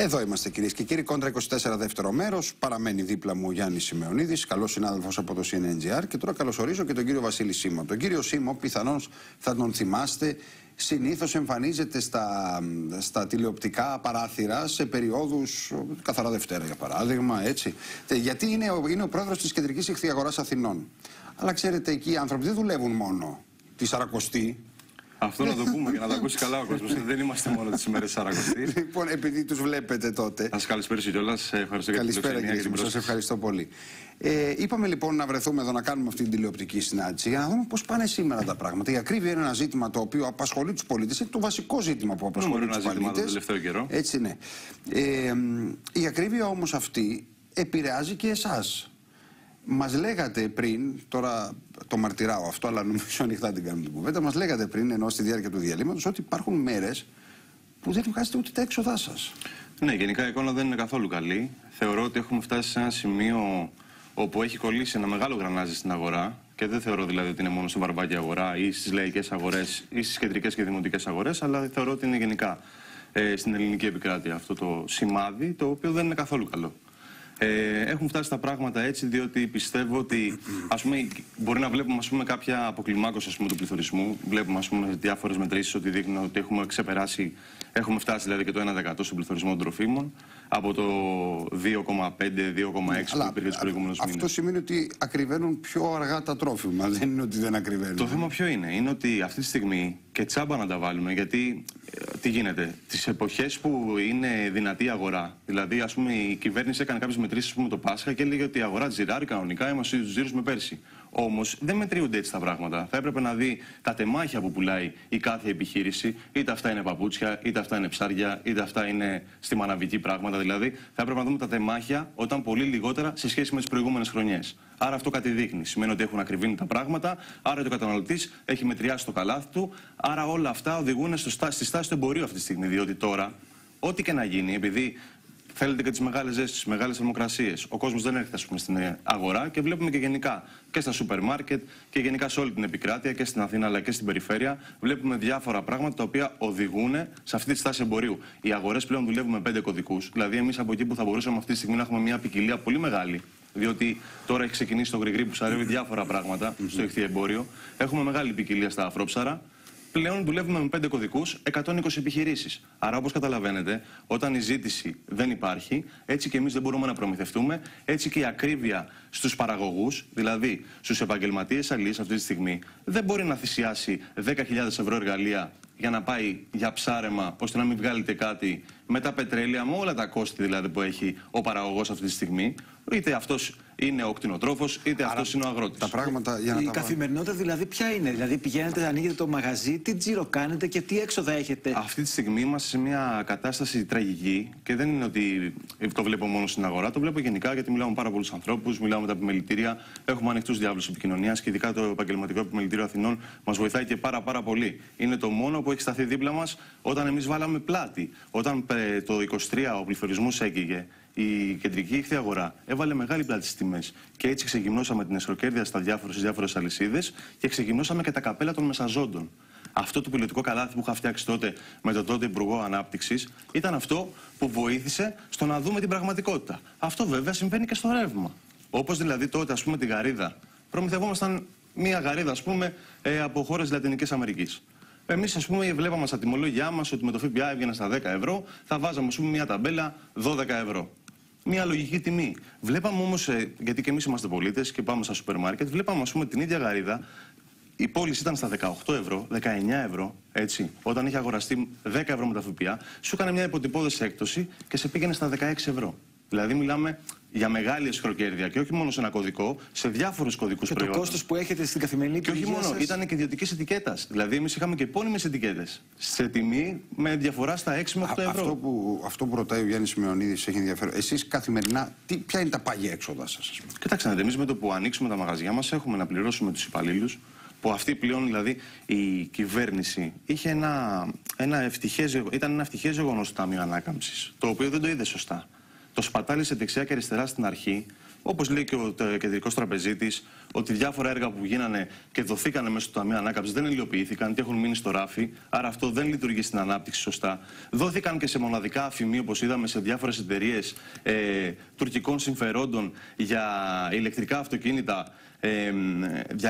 Εδώ είμαστε κυρίες και κύριοι. Κόντρα 24 δεύτερο μέρος. Παραμένει δίπλα μου ο Γιάννης Σιμεωνίδης, καλός συνάδελφος από το CNNGR. Και τώρα καλωσορίζω και τον κύριο Βασίλη Σίμω. Τον κύριο Σίμω, πιθανώς θα τον θυμάστε, συνήθως εμφανίζεται στα, στα τηλεοπτικά παράθυρα σε περιόδους. καθαρά Δευτέρα για παράδειγμα, έτσι. Γιατί είναι, ο, είναι ο πρόεδρος της Κεντρικής Ιχθιαγορά Αθηνών. Αλλά ξέρετε, εκεί οι άνθρωποι δεν δουλεύουν μόνο τη Σαρακοστή, αυτό να το πούμε για να το ακούσει καλά ο κόσμος. Δεν είμαστε μόνο τις ημέρες Σαρακοστή. Λοιπόν, επειδή τους βλέπετε τότε. Α καλησπέρισω κιόλας. Ευχαριστώ για την Καλησπέρα κύριε μου, σα ευχαριστώ πολύ. Ε, είπαμε λοιπόν να βρεθούμε εδώ να κάνουμε αυτή την τηλεοπτική συνάντηση για να δούμε πώς πάνε σήμερα τα πράγματα. Η ακρίβεια είναι ένα ζήτημα το οποίο απασχολεί τους πολίτες. Είναι το βασικό ζήτημα που απασχολεί τους πολίτες. τελευταίο καιρό. Έτσι είναι. Ε, η ακρίβεια όμως αυτή επηρεάζει και εσάς. Μας λέγατε πριν, τώρα το μαρτυράω αυτό, αλλά νομίζω ανοιχτά την κάνουμε την κουβέντα. Μας λέγατε πριν, ενώ στη διάρκεια του διαλύματος, ότι υπάρχουν μέρες που δεν βγάζετε ούτε τα έξοδά σας. Ναι, γενικά η εικόνα δεν είναι καθόλου καλή. Θεωρώ ότι έχουμε φτάσει σε ένα σημείο όπου έχει κολλήσει ένα μεγάλο γρανάζι στην αγορά. Και δεν θεωρώ δηλαδή ότι είναι μόνο στην βαρμπάκια αγορά ή στις λαϊκές αγορές ή στις κεντρικές και δημοτικές αγορές, αλλά θεωρώ ότι είναι γενικά ε, στην ελληνική επικράτεια αυτό το σημάδι, το οποίο δεν είναι καθόλου καλό. Ε, έχουν φτάσει τα πράγματα έτσι, διότι πιστεύω ότι ας πούμε, μπορεί να βλέπουμε ας πούμε, κάποια αποκλιμάκωση ας πούμε, του πληθωρισμού. Βλέπουμε διάφορες μετρήσεις ότι δείχνουν ότι έχουμε ξεπεράσει, έχουμε φτάσει δηλαδή και το 1% στον πληθωρισμό των τροφίμων από το 2,5-2,6 που υπήρχε τους προηγούμενους μήνες. Αυτό σημαίνει ότι ακριβένουν πιο αργά τα τρόφιμα, δεν είναι ότι δεν ακριβένουν. Το θέμα ποιο είναι, είναι ότι αυτή τη στιγμή και τσάμπα να τα βάλουμε, γιατί ε, τι γίνεται, τις εποχές που είναι δυνατή αγορά, δηλαδή ας πούμε η κυβέρνηση έκανε κάποιες μετρήσεις με το Πάσχα και έλεγε ότι η αγορά τζιράρει κανονικά, είμαστε στους τζίρους με πέρσι. Όμως δεν μετριούνται έτσι τα πράγματα. Θα έπρεπε να δει τα τεμάχια που πουλάει η κάθε επιχείρηση, είτε αυτά είναι παπούτσια, είτε αυτά είναι ψάρια, είτε αυτά είναι στη μαναβική πράγματα. Δηλαδή θα έπρεπε να δούμε τα τεμάχια όταν πολύ λιγότερα σε σχέση με τις προηγούμενες χρονιές. Άρα αυτό κάτι δείχνει. Σημαίνει ότι έχουν ακριβήνει τα πράγματα, άρα ο καταναλωτής έχει μετριάσει το καλάθι του, άρα όλα αυτά οδηγούν στο, στη στάση του εμπορίου αυτή τη στιγμή. Διότι τώρα, ό,τι και να γίνει, επειδή θέλετε και τις μεγάλες ζέσει, τις μεγάλες θερμοκρασίες. Ο κόσμος δεν έρχεται πούμε, στην αγορά και βλέπουμε και γενικά και στα σούπερ μάρκετ και γενικά σε όλη την επικράτεια και στην Αθήνα αλλά και στην περιφέρεια. Βλέπουμε διάφορα πράγματα τα οποία οδηγούν σε αυτή τη στάση εμπορίου. Οι αγορές πλέον δουλεύουν με πέντε κωδικούς. Δηλαδή, εμείς από εκεί που θα μπορούσαμε αυτή τη στιγμή να έχουμε μια ποικιλία πολύ μεγάλη διότι τώρα έχει ξεκινήσει το γρηγρή που ψαρεύει διάφορα πράγματα στο ηχθή εμπόριο. Έχουμε μεγάλη ποικιλία στα αφρόψαρα πλέον δουλεύουμε με 5 κωδικούς, 120 επιχειρήσεις. Άρα, όπως καταλαβαίνετε, όταν η ζήτηση δεν υπάρχει, έτσι και εμείς δεν μπορούμε να προμηθευτούμε, έτσι και η ακρίβεια στους παραγωγούς, δηλαδή στους επαγγελματίες αλληλεί αυτή τη στιγμή, δεν μπορεί να θυσιάσει 10.000 ευρώ εργαλεία για να πάει για ψάρεμα, ώστε να μην βγάλετε κάτι με τα πετρέλαια, με όλα τα κόστη δηλαδή που έχει ο παραγωγός αυτή τη στιγμή. Είτε αυτός είναι ο κτηνοτρόφος, είτε αυτός είναι ο αγρότης. Τα πράγματα για να Η τα καθημερινότητα δηλαδή ποια είναι, Δηλαδή πηγαίνετε, ανοίγετε το μαγαζί, τι τζίρο κάνετε και τι έξοδα έχετε; Αυτή τη στιγμή είμαστε σε μια κατάσταση τραγική και δεν είναι ότι το βλέπω μόνο στην αγορά, το βλέπω γενικά γιατί μιλάω με πάρα πολλούς ανθρώπους, μιλάω με τα επιμελητήρια, έχουμε ανοιχτούς διάβλους επικοινωνίας και ειδικά το επαγγελματικό επιμελητήριο Αθηνών μας βοηθάει και πάρα, πάρα πολύ. Είναι το μόνο που έχει σταθεί δίπλα μας όταν εμείς βάλαμε πλάτη. Όταν ε, το 23 ο πληθωρισμός έγκυγε η κεντρική ηχθή αγορά έβαλε μεγάλη πλάτη στις τιμές. Και έτσι ξεκινούσαμε την εσχροκέρδεια στα διάφορε διάφορες αλυσίδες και ξεκινούσαμε και τα καπέλα των μεσαζόντων. Αυτό το πιλωτικό καλάθι που είχα φτιάξει τότε με τον τότε Υπουργό Ανάπτυξης ήταν αυτό που βοήθησε στο να δούμε την πραγματικότητα. Αυτό βέβαια συμβαίνει και στο ρεύμα. Όπως δηλαδή τότε, ας πούμε, τη γαρίδα. Προμηθευόμασταν μία γαρίδα, ας πούμε, ε, από χώρες Λατινικής Αμερικής. Εμείς, ας πούμε, βλέπαμε στα τιμολόγια μας ότι με το ΦΠΑ έβγαινε στα 10 ευρώ, θα βάζαμε, ας πούμε, μια ταμπέλα 12 ευρώ μια λογική τιμή. Βλέπαμε όμως, ε, γιατί και εμείς είμαστε πολίτες και πάμε στα σούπερ μάρκετ, βλέπαμε ας πούμε, την ίδια γαρίδα. Η πόλη ήταν στα 18 ευρώ, 19 ευρώ, έτσι. Όταν είχε αγοραστεί 10 ευρώ με τα ΦΠΑ, σου έκανε μια υποτυπώδη έκπτωση και σε πήγαινε στα 16 ευρώ. Δηλαδή, μιλάμε για μεγάλη εσχροκέρδεια και όχι μόνο σε ένα κωδικό, σε διάφορους κωδικούς προϊόντων. Και το κόστος που έχετε στην καθημερινή Και όχι μόνο, σας... ήταν και ιδιωτικής ετικέτας. Δηλαδή, εμείς είχαμε και επώνυμε ετικέτες. Σε τιμή με διαφορά στα 6 με 8 ευρώ. αυτό, που, αυτό που ρωτάει ο Γιάννης Μεωνίδη έχει ενδιαφέρον. Εσείς καθημερινά, τι, ποια είναι τα πάγια έξοδα σας, Κοιτάξτε, εμείς με το που ανοίξουμε τα μαγαζιά μας έχουμε να πληρώσουμε τους υπαλλήλους που αυτή πλέον δηλαδή η κυβέρνηση είχε ένα, ένα ευτυχές, ήταν ένα ευτυχές γεγονός του Ταμείου Ανάκαμψης, το οποίο δεν το είδε σωστά το σπατάλησε δεξιά και αριστερά στην αρχή, Όπως λέει και ο κεντρικός τραπεζίτης, ότι διάφορα έργα που γίνανε και δοθήκανε μέσω του Ταμείου Ανάκαμψης δεν υλοποιήθηκαν και έχουν μείνει στο ράφι. Άρα αυτό δεν λειτουργεί στην ανάπτυξη σωστά. Δόθηκαν και σε μοναδικά αφημί, όπως είδαμε σε διάφορες εταιρείες ε, τουρκικών συμφερόντων για ηλεκτρικά αυτοκίνητα ε,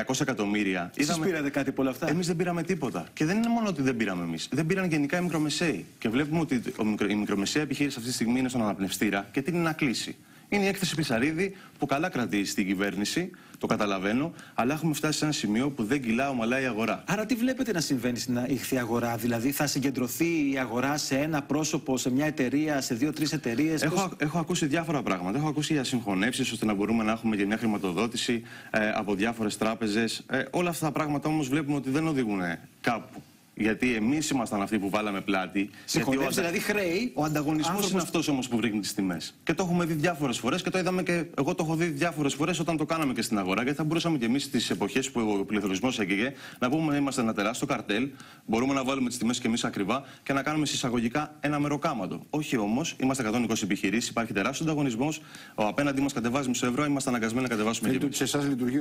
200 εκατομμύρια. Εσείς πήρατε κάτι από όλα αυτά; Εμείς δεν πήραμε τίποτα. Και δεν είναι μόνο ότι δεν πήραμε εμείς. Δεν πήραν γενικά οι μικρομεσαίοι. Και βλέπουμε ότι η μικρομεσαία επιχείρηση αυτή τη στιγμή είναι στον αναπνευστήρα και τι είναι να κλείσει. Είναι η έκθεση Πισαρίδη που καλά κρατεί στην κυβέρνηση, το καταλαβαίνω, αλλά έχουμε φτάσει σε ένα σημείο που δεν κυλά ομαλά η αγορά. Άρα τι βλέπετε να συμβαίνει στην ηχθή αγορά, δηλαδή θα συγκεντρωθεί η αγορά σε ένα πρόσωπο, σε μια εταιρεία, σε δύο-τρει εταιρείες. Έχω, πώς... έχω ακούσει διάφορα πράγματα. Έχω ακούσει για συγχωνεύσεις ώστε να μπορούμε να έχουμε και μια χρηματοδότηση ε, από διάφορες τράπεζες. Ε, όλα αυτά τα πράγματα όμως βλέπουμε ότι δεν οδηγούν κάπου. Γιατί εμείς ήμασταν αυτοί που βάλαμε πλάτη. Συγχωνεύσει, δηλαδή χρέη. Ο ανταγωνισμός είναι αυτός όμως που βρίσκει τις τιμές. Και το έχουμε δει διάφορες φορές και το είδαμε και εγώ το έχω δει διάφορες φορές όταν το κάναμε και στην αγορά. Γιατί θα μπορούσαμε και εμείς στις εποχές που ο πληθωρισμός έγκαιγε να πούμε είμαστε ένα τεράστιο καρτέλ, μπορούμε να βάλουμε τις τιμές και εμείς ακριβά και να κάνουμε συσσαγωγικά ένα μεροκάματο. Όχι όμως, είμαστε 120 επιχειρήσεις, υπάρχει τεράστιος ανταγωνισμός. Ο απέναντί μας κατεβάζει μισό ευρώ, είμαστε αναγκασμένοι να κατεβάσουμε και Σε εσάς λειτουργεί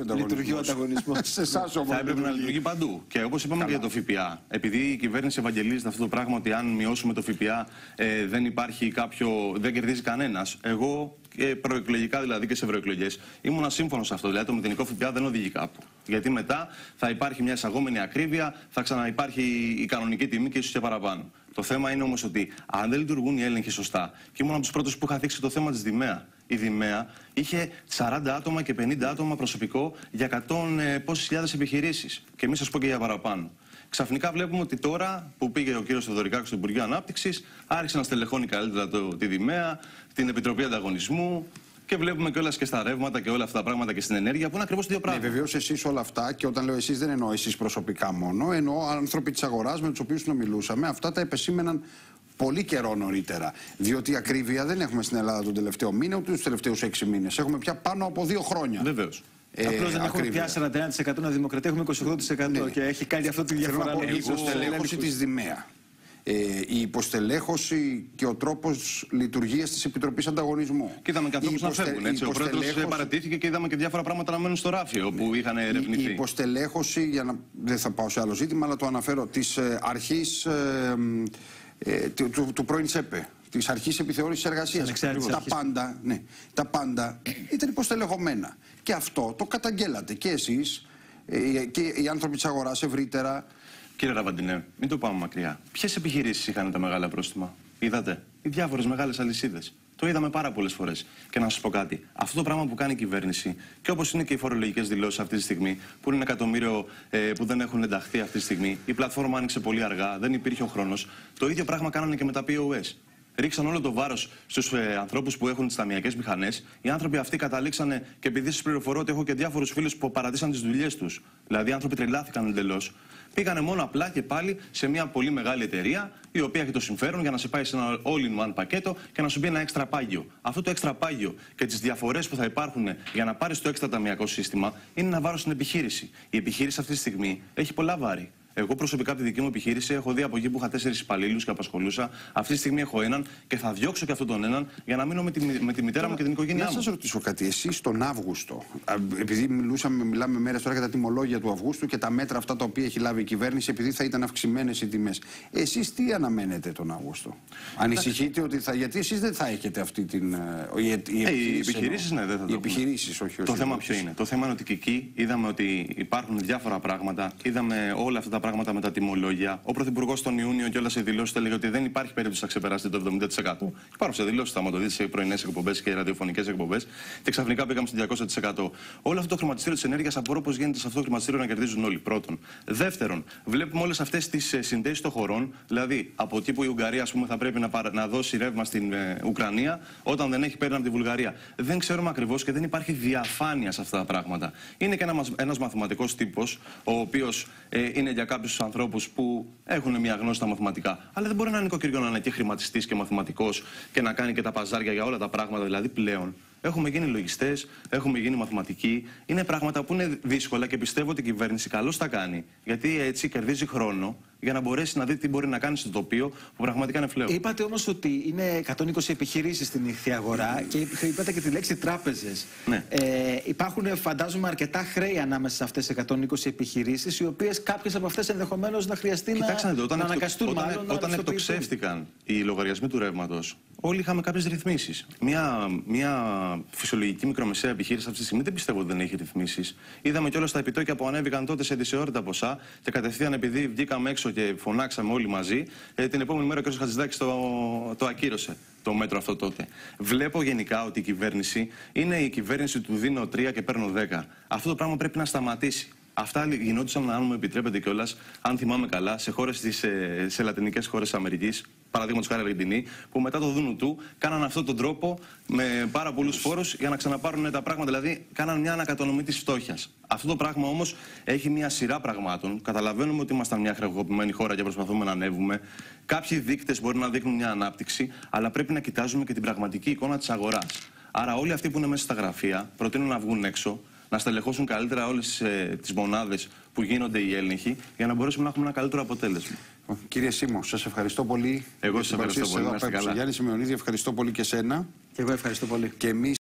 ο ανταγωνισμός. σε εσάς όμως. Θα έπρεπε να λειτουργεί παντού. Και όπως είπαμε και για το ΦΠΑ, επειδή η κυβέρνηση ευαγγελίζεται αυτό το πράγμα ότι αν μειώσουμε το ΦΠΑ ε, δεν υπάρχει κάποιο. δεν κερδίζει κανένας. Εγώ ε, προεκλογικά δηλαδή και σε ευρωεκλογές ήμουν σύμφωνος σε αυτό. Δηλαδή το μηδενικό ΦΠΑ δεν οδηγεί κάπου. Γιατί μετά θα υπάρχει μια εισαγόμενη ακρίβεια, θα ξαναυπάρχει η κανονική τιμή και ίσως και παραπάνω. Το θέμα είναι όμως ότι αν δεν λειτουργούν οι έλεγχοι σωστά, και ήμουν από τους πρώτους που είχα δείξει το θέμα της Δημαία. Η Δημαία είχε 40 άτομα και 50 άτομα προσωπικό για 100 ε, πόσες χιλιάδες επιχειρήσεις. Και μην σας πω και για παραπάνω. Ξαφνικά βλέπουμε ότι τώρα που πήγε ο κύριος Θεοδωρικάκος στο Υπουργείο Ανάπτυξης, άρχισε να στελεχώνει καλύτερα το, τη Δημαία, την Επιτροπή Ανταγωνισμού, και βλέπουμε και όλα και στα ρεύματα και όλα αυτά τα πράγματα και στην ενέργεια που είναι ακριβώς το ίδιο πράγμα. Ναι, βεβαίως εσείς όλα αυτά και όταν λέω εσείς δεν εννοώ εσείς προσωπικά μόνο, εννοώ άνθρωποι της αγοράς με τους οποίους συνομιλούσαμε. Αυτά τα επεσήμεναν πολύ καιρό νωρίτερα. Διότι ακρίβεια δεν έχουμε στην Ελλάδα τον τελευταίο μήνα ούτε τους τελευταίους έξι μήνες. Έχουμε πια πάνω από δύο χρόνια. Βεβαίως. Ε, Απλώς δεν έχουμε πια 41% να δημοκρατία, έχουμε 28% ναι. και έχει κάνει αυτό τη διαφορά. η υποστελέχωση της Δημαία. Ε, η υποστελέχωση και ο τρόπος λειτουργίας της Επιτροπής Ανταγωνισμού. Και είδαμε και ανθρώπους να φεύγουν. Έτσι. Ο πρόεδρος παρατήθηκε και είδαμε και διάφορα πράγματα να μένουν στο ράφιο όπου είχαν ερευνηθεί. Η υποστελέχωση, για να, δεν θα πάω σε άλλο ζήτημα, αλλά το αναφέρω, της ε, αρχής ε, ε, του, του, του πρώην ΣΕΠΕ της αρχής επιθεώρησης εργασίας. Τα πάντα, ναι, τα πάντα ήταν υποστελεχωμένα. Και αυτό το καταγγέλατε και εσείς ε, και οι άνθρωποι της αγοράς ευρύτερα. Κύριε Ραβαντινέ, μην το πάμε μακριά. Ποιες επιχειρήσεις είχαν τα μεγάλα πρόστιμα, Είδατε, οι διάφορες μεγάλες αλυσίδες. Το είδαμε πάρα πολλές φορές. Και να σας πω κάτι. Αυτό το πράγμα που κάνει η κυβέρνηση και όπως είναι και οι φορολογικές δηλώσεις αυτή τη στιγμή, που είναι ένα εκατομμύριο ε, που δεν έχουν ενταχθεί αυτή τη στιγμή, η πλατφόρμα άνοιξε πολύ αργά, δεν υπήρχε ο χρόνος. Το ίδιο πράγμα κάνανε και με τα POS ρίξαν όλο το βάρος στους ε, ανθρώπους που έχουν τι ταμιακέ μηχανές. Οι άνθρωποι αυτοί καταλήξανε, και επειδή σας πληροφορώ ότι έχω και διάφορους φίλους που παρατήσαν τις δουλειές τους, δηλαδή οι άνθρωποι τρελάθηκαν εντελώς, πήγανε μόνο απλά και πάλι σε μια πολύ μεγάλη εταιρεία, η οποία έχει το συμφέρον για να σε πάει σε ένα all-in-one πακέτο και να σου μπει ένα έξτρα πάγιο. Αυτό το έξτρα πάγιο και τις διαφορές που θα υπάρχουν για να πάρεις το έξτρα ταμιακό σύστημα είναι ένα βάρος στην επιχείρηση. Η επιχείρηση αυτή τη στιγμή έχει πολλά βάρη. Εγώ προσωπικά από τη δική μου επιχείρηση έχω δει από εκεί που είχα τέσσερις υπαλλήλους και απασχολούσα. Αυτή τη στιγμή έχω έναν και θα διώξω και αυτόν τον έναν για να μείνω με τη, με τη μητέρα μου και την οικογένειά μου. Να σας ρωτήσω κάτι. Εσείς τον Αύγουστο, επειδή μιλούσαμε, μιλάμε μέρες τώρα για τα τιμολόγια του Αυγούστου και τα μέτρα αυτά τα οποία έχει λάβει η κυβέρνηση, επειδή θα ήταν αυξημένες οι τιμές. Εσείς τι αναμένετε τον Αύγουστο; Ανησυχείτε ότι θα. Γιατί εσείς δεν θα έχετε αυτή την. Ε, οι, οι επιχειρήσεις, ναι, δεν θα το Οι επιχειρήσεις, όχι. Το θέμα ποιο είναι; Το θέμα είναι ότι και εκεί είδαμε ότι υπάρχουν διάφορα πράγματα. Είδαμε όλα αυτά τα πράγματα πράγματα με τα τιμολόγια. Ο Πρωθυπουργός τον Ιούνιο και όλα σε δηλώσεις έλεγε ότι δεν υπάρχει περίπτωση να ξεπεράσετε το 70%. Υπάρχουν σε δηλώσεις, θα το δείτε σε πρωινές εκπομπές και ραδιοφωνικές εκπομπές. Και ξαφνικά πήγαμε στο 200%. Όλο αυτό το χρηματιστήριο της ενέργειας απορώ πώς γίνεται σε αυτό το χρηματιστήριο να κερδίζουν όλοι. Πρώτον. Δεύτερον, βλέπουμε όλες αυτές τις ε, συνδέσεις των χωρών, δηλαδή από εκεί που η Ουγγαρία ας πούμε, θα πρέπει να, παρα... να δώσει ρεύμα στην ε, Ουκρανία όταν δεν έχει παίρνει από τη Βουλγαρία. Δεν ξέρουμε ακριβώς και δεν υπάρχει διαφάνεια σε αυτά τα πράγματα. Είναι και ένας μαθηματικός τύπος, ο οποίος ε, είναι για κάποιους ανθρώπους που έχουν μια γνώση στα μαθηματικά. Αλλά δεν μπορεί ένα νοικοκυριό να είναι και χρηματιστής και μαθηματικός και να κάνει και τα παζάρια για όλα τα πράγματα. Δηλαδή πλέον Έχουμε γίνει λογιστές, έχουμε γίνει μαθηματικοί. Είναι πράγματα που είναι δύσκολα και πιστεύω ότι η κυβέρνηση καλώς τα κάνει. Γιατί έτσι κερδίζει χρόνο για να μπορέσει να δει τι μπορεί να κάνει στο τοπίο που πραγματικά είναι φλέον. Είπατε όμως ότι είναι 120 επιχειρήσεις στην ηχθή αγορά και είπατε και τη λέξη τράπεζες. Ναι. Ε, υπάρχουν, φαντάζομαι, αρκετά χρέη ανάμεσα σε αυτές τις 120 επιχειρήσεις, οι οποίες κάποιες από αυτές ενδεχομένως να χρειαστεί Κοιτάξτε, να, να, όταν να εκτο- αναγκαστούν όταν, μάλλον. να όταν ρευστοποιηθούν. εκτοξεύτηκαν οι λογαριασμοί του ρεύματος, όλοι είχαμε κάποιες ρυθμίσεις. Μια, μια φυσιολογική μικρομεσαία επιχείρηση αυτή τη στιγμή δεν πιστεύω ότι δεν έχει ρυθμίσεις. Είδαμε κιόλας τα επιτόκια που ανέβηκαν τότε σε δυσαιώρητα ποσά και κατευθείαν επειδή βγήκαμε έξω και φωνάξαμε όλοι μαζί, ε, την επόμενη μέρα ο κ. Χατζηδάκης το, το ακύρωσε το μέτρο αυτό τότε. Βλέπω γενικά ότι η κυβέρνηση είναι η κυβέρνηση του δίνω 3 και παίρνω 10. Αυτό το πράγμα πρέπει να σταματήσει. Αυτά γινόντουσαν, αν μου επιτρέπετε κιόλας, αν θυμάμαι καλά, σε χώρες σε λατινικές χώρες της Αμερικής, παραδείγματος χάρη Αργεντινή, που μετά το δούνου του κάναν αυτόν τον τρόπο με πάρα πολλούς φόρους για να ξαναπάρουν τα πράγματα. Δηλαδή, κάναν μια ανακατονομή της φτώχειας. Αυτό το πράγμα όμως έχει μια σειρά πραγμάτων. Καταλαβαίνουμε ότι ήμασταν μια χρεοκοπημένη χώρα και προσπαθούμε να ανέβουμε. Κάποιοι δείκτες μπορεί να δείχνουν μια ανάπτυξη, αλλά πρέπει να κοιτάζουμε και την πραγματική εικόνα της αγοράς. Άρα, όλοι αυτοί που είναι μέσα στα γραφεία προτείνουν να βγουν έξω, να στελεχώσουν καλύτερα όλες τις μονάδες που γίνονται οι έλεγχοι, για να μπορέσουμε να έχουμε ένα καλύτερο αποτέλεσμα. Κύριε Σίμω, σας ευχαριστώ πολύ. Εγώ για σας την ευχαριστώ παρουσία σας πολύ. εδώ Να είστε απ' έξω. καλά. Γιάννη Σιμεωνίδη, ευχαριστώ πολύ και σένα. Και εγώ ευχαριστώ πολύ. Και εμείς